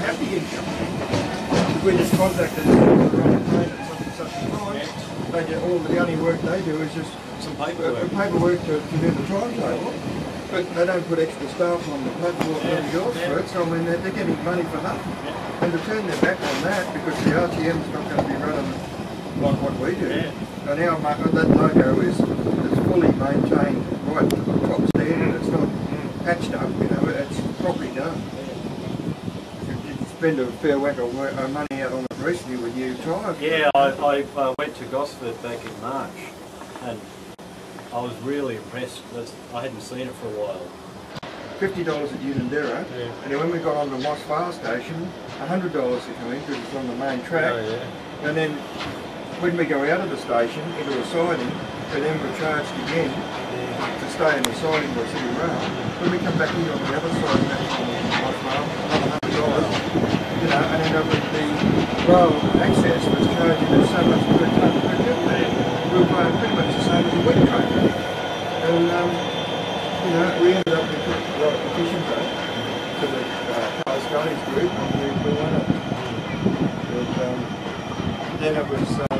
have the income. We just and all, the only work they do is just Some uh, paperwork. paperwork to, to do the timetable. But they don't put extra staff on the platform or anything else for it, so I mean, they're, they're getting money for nothing. And to turn their back on that, because the RTM's not going to be running like what we do. Yeah. And our, that logo is, is fully maintained right to the top it's patched up, you know, it's properly done. You spend a fair whack of work, uh, money out on it recently with new tyres. Yeah, I, I uh, went to Gosford back in March and I was really impressed I hadn't seen it for a while. Fifty dollars at Unanderra, Yeah. and then when we got on the Moss Vale Station, hundred dollars to come in because it's on the main track. yeah. And then when we go out of the station into a siding, we then were charged again to stay in the siding by City Rail. When we come back here on the other side, Rail, another hundred dollars. You know, and then over the rail access was charging us so much per tonne per kilometre. We were paying pretty much the same as a wet train. And um, you know, we ended up with a lot of petitions though, to the uh, Scotty's group, and we, we won it. But, um, then it was. Uh,